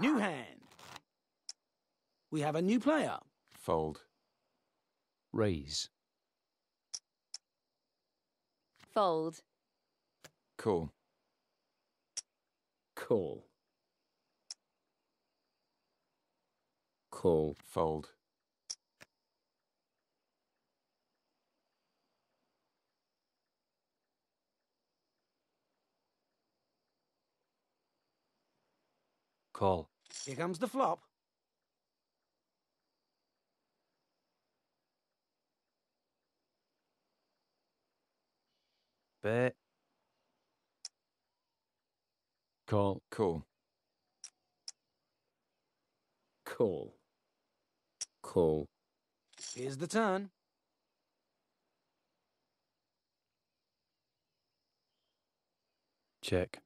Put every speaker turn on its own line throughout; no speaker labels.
New hand. We have a new player.
Fold.
Raise.
Fold.
Call.
Call. Call.
Fold.
Call.
Here comes the flop.
Bet. Call.
Call.
Call. Call. Here's the turn.
Check.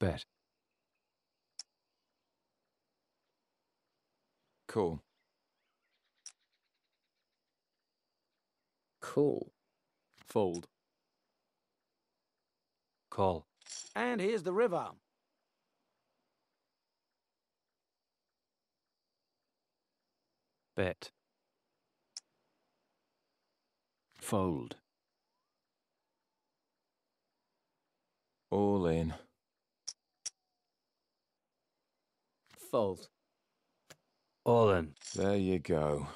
Bet.
Call.
Call.
Fold. Call.
And here's the river.
Bet. Fold.
All in.
Fold.
All in.
There you go.